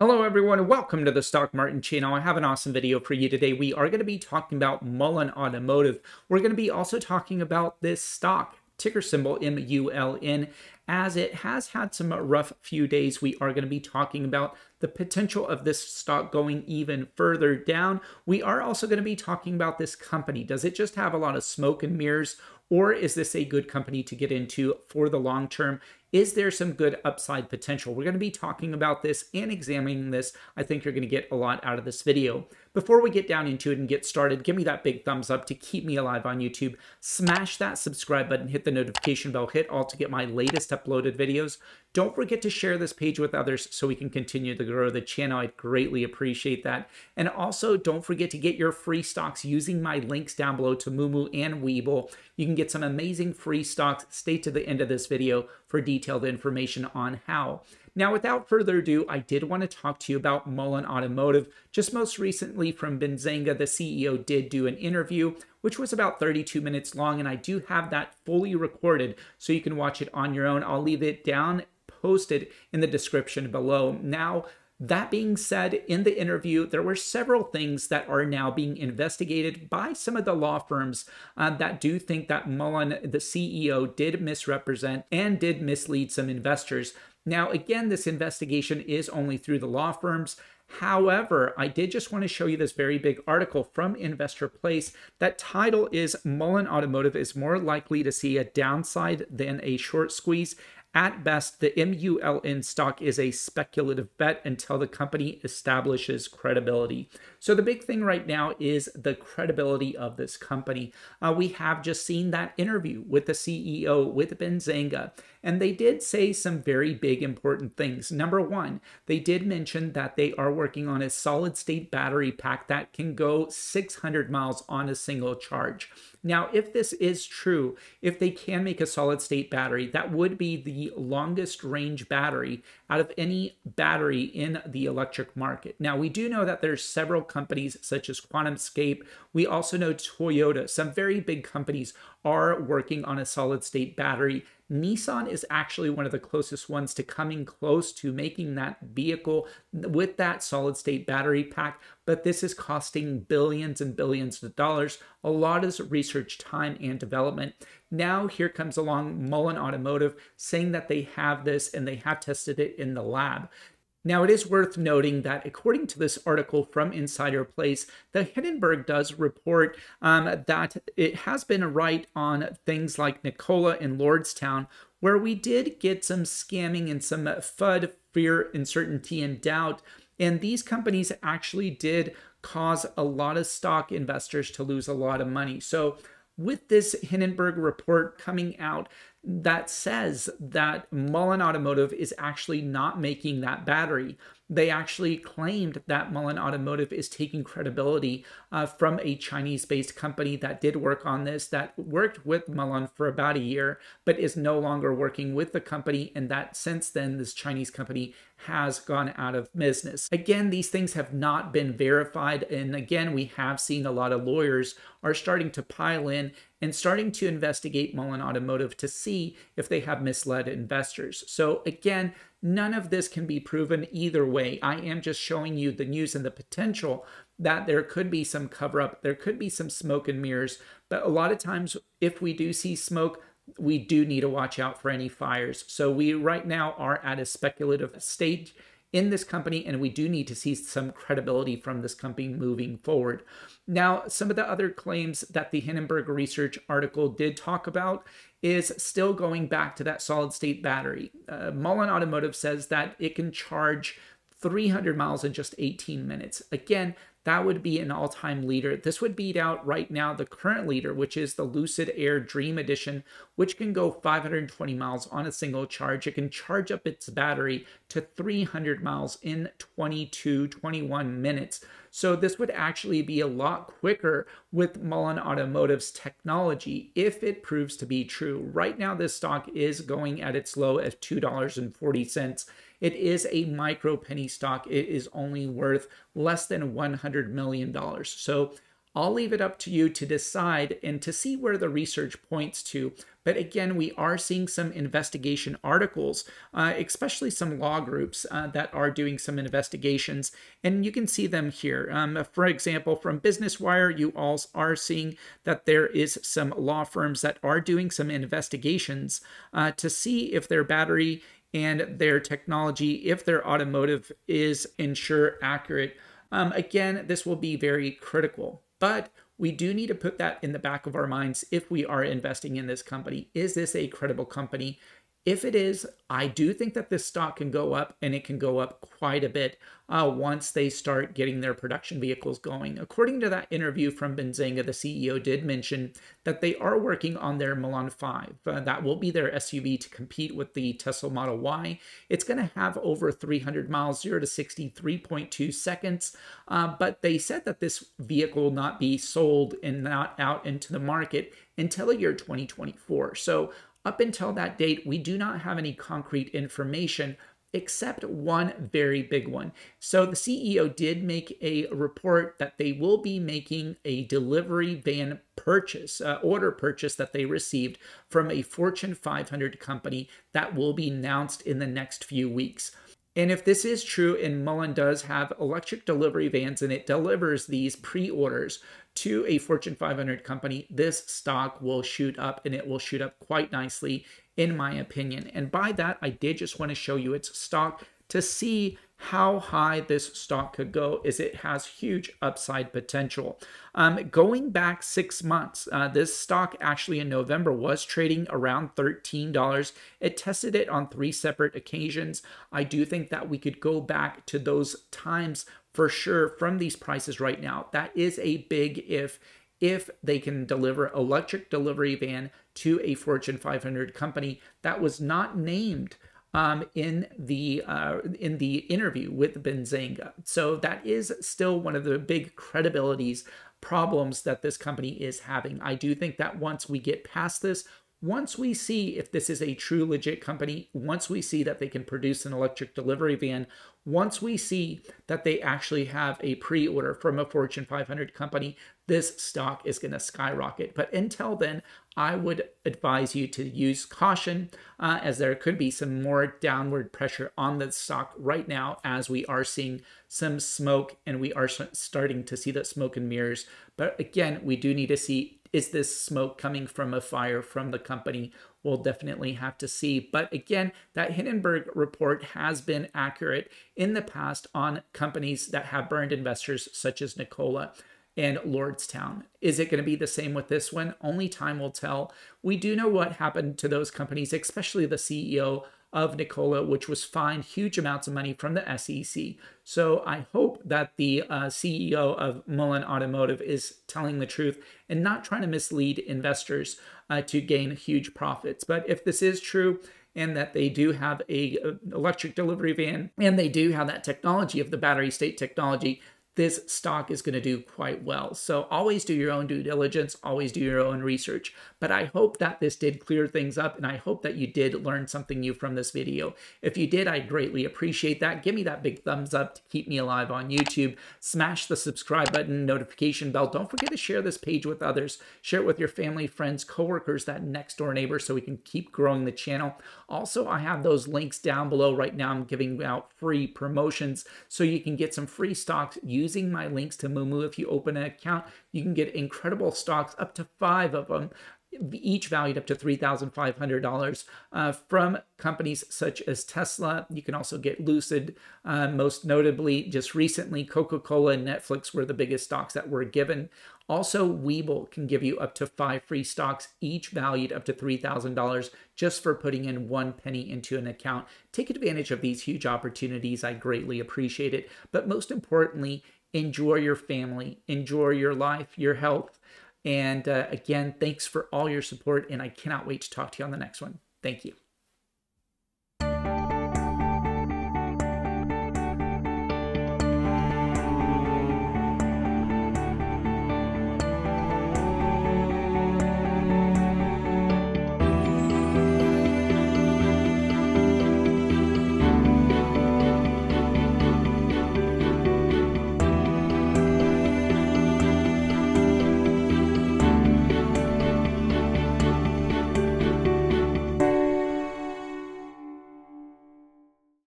Hello everyone and welcome to the Stock Martin channel. I have an awesome video for you today. We are going to be talking about Mullen Automotive. We're going to be also talking about this stock, ticker symbol MULN. As it has had some rough few days, we are going to be talking about the potential of this stock going even further down. We are also going to be talking about this company. Does it just have a lot of smoke and mirrors or is this a good company to get into for the long term? Is there some good upside potential? We're going to be talking about this and examining this. I think you're going to get a lot out of this video. Before we get down into it and get started, give me that big thumbs up to keep me alive on YouTube. Smash that subscribe button, hit the notification bell, hit all to get my latest uploaded videos. Don't forget to share this page with others so we can continue to grow the channel. I'd greatly appreciate that. And also, don't forget to get your free stocks using my links down below to Moomoo and Webull. You can get some amazing free stocks. Stay to the end of this video for detailed information on how. Now, without further ado, I did want to talk to you about Mullen Automotive. Just most recently from Benzinga, the CEO did do an interview, which was about 32 minutes long, and I do have that fully recorded so you can watch it on your own. I'll leave it down posted in the description below. Now, that being said, in the interview, there were several things that are now being investigated by some of the law firms uh, that do think that Mullen, the CEO, did misrepresent and did mislead some investors. Now, again, this investigation is only through the law firms. However, I did just want to show you this very big article from Investor Place. That title is Mullen Automotive is more likely to see a downside than a short squeeze. At best, the MULN stock is a speculative bet until the company establishes credibility. So, the big thing right now is the credibility of this company. Uh, we have just seen that interview with the CEO, with Benzinga, and they did say some very big important things. Number one, they did mention that they are working on a solid state battery pack that can go 600 miles on a single charge. Now, if this is true, if they can make a solid state battery, that would be the longest range battery out of any battery in the electric market. Now, we do know that there's several companies such as QuantumScape. We also know Toyota, some very big companies are working on a solid state battery Nissan is actually one of the closest ones to coming close to making that vehicle with that solid state battery pack, but this is costing billions and billions of dollars, a lot of research time and development. Now, here comes along Mullen Automotive saying that they have this and they have tested it in the lab. Now, it is worth noting that according to this article from Insider Place, the Hindenburg does report um, that it has been a right on things like Nikola and Lordstown, where we did get some scamming and some FUD, fear, uncertainty, and doubt. And these companies actually did cause a lot of stock investors to lose a lot of money. So, with this Hindenburg report coming out, that says that Mullen Automotive is actually not making that battery. They actually claimed that Mullen Automotive is taking credibility uh, from a Chinese based company that did work on this, that worked with Mullen for about a year, but is no longer working with the company. And that since then, this Chinese company has gone out of business. Again, these things have not been verified. And again, we have seen a lot of lawyers are starting to pile in and starting to investigate Mullen Automotive to see if they have misled investors. So again, none of this can be proven either way. I am just showing you the news and the potential that there could be some cover up, there could be some smoke and mirrors, but a lot of times if we do see smoke, we do need to watch out for any fires. So we right now are at a speculative stage in this company, and we do need to see some credibility from this company moving forward. Now, some of the other claims that the Hindenburg research article did talk about is still going back to that solid state battery. Uh, Mullen Automotive says that it can charge 300 miles in just 18 minutes. Again, that would be an all time leader. This would beat out right now the current leader, which is the Lucid Air Dream Edition, which can go 520 miles on a single charge. It can charge up its battery to 300 miles in 22, 21 minutes. So this would actually be a lot quicker with Mullen Automotive's technology if it proves to be true. Right now, this stock is going at its low of $2.40 it is a micro penny stock. It is only worth less than $100 million. So I'll leave it up to you to decide and to see where the research points to. But again, we are seeing some investigation articles, uh, especially some law groups uh, that are doing some investigations, and you can see them here. Um, for example, from Business Wire, you all are seeing that there is some law firms that are doing some investigations uh, to see if their battery and their technology, if their automotive is ensure accurate. Um, again, this will be very critical. But we do need to put that in the back of our minds if we are investing in this company. Is this a credible company? If it is, I do think that this stock can go up and it can go up quite a bit uh, once they start getting their production vehicles going. According to that interview from Benzinga, the CEO did mention that they are working on their Mullen 5. Uh, that will be their SUV to compete with the Tesla Model Y. It's going to have over 300 miles, 0 to 63.2 seconds. Uh, but they said that this vehicle will not be sold and not out into the market until the year 2024. So up until that date, we do not have any concrete information except one very big one. So the CEO did make a report that they will be making a delivery van purchase, uh, order purchase that they received from a Fortune 500 company that will be announced in the next few weeks. And if this is true, and Mullen does have electric delivery vans and it delivers these pre orders to a Fortune 500 company, this stock will shoot up and it will shoot up quite nicely, in my opinion. And by that, I did just want to show you its stock to see how high this stock could go is it has huge upside potential. Um, going back six months, uh, this stock actually in November was trading around $13. It tested it on three separate occasions. I do think that we could go back to those times for sure from these prices right now. That is a big if if they can deliver electric delivery van to a Fortune 500 company that was not named um, in the uh, in the interview with Benzinga. So that is still one of the big credibilities problems that this company is having. I do think that once we get past this, once we see if this is a true legit company, once we see that they can produce an electric delivery van, once we see that they actually have a pre order from a Fortune 500 company, this stock is going to skyrocket. But until then, I would advise you to use caution uh, as there could be some more downward pressure on the stock right now as we are seeing some smoke and we are starting to see that smoke and mirrors. But again, we do need to see is this smoke coming from a fire from the company? We'll definitely have to see. But again, that Hindenburg report has been accurate in the past on companies that have burned investors, such as Nikola and Lordstown. Is it going to be the same with this one? Only time will tell. We do know what happened to those companies, especially the CEO of Nikola, which was fined huge amounts of money from the SEC. So I hope that the uh, CEO of Mullen Automotive is telling the truth and not trying to mislead investors uh, to gain huge profits. But if this is true, and that they do have a, a electric delivery van and they do have that technology of the battery state technology this stock is going to do quite well. So always do your own due diligence, always do your own research. But I hope that this did clear things up and I hope that you did learn something new from this video. If you did, I greatly appreciate that. Give me that big thumbs up to keep me alive on YouTube. Smash the subscribe button, notification bell. Don't forget to share this page with others. Share it with your family, friends, coworkers, that next door neighbor so we can keep growing the channel. Also, I have those links down below right now. I'm giving out free promotions so you can get some free stocks using my links to Moomoo. If you open an account, you can get incredible stocks, up to five of them each valued up to $3,500 uh, from companies such as Tesla. You can also get Lucid, uh, most notably, just recently, Coca Cola and Netflix were the biggest stocks that were given. Also, Webull can give you up to five free stocks, each valued up to $3,000 just for putting in one penny into an account. Take advantage of these huge opportunities. I greatly appreciate it. But most importantly, enjoy your family, enjoy your life, your health. And uh, again, thanks for all your support, and I cannot wait to talk to you on the next one. Thank you.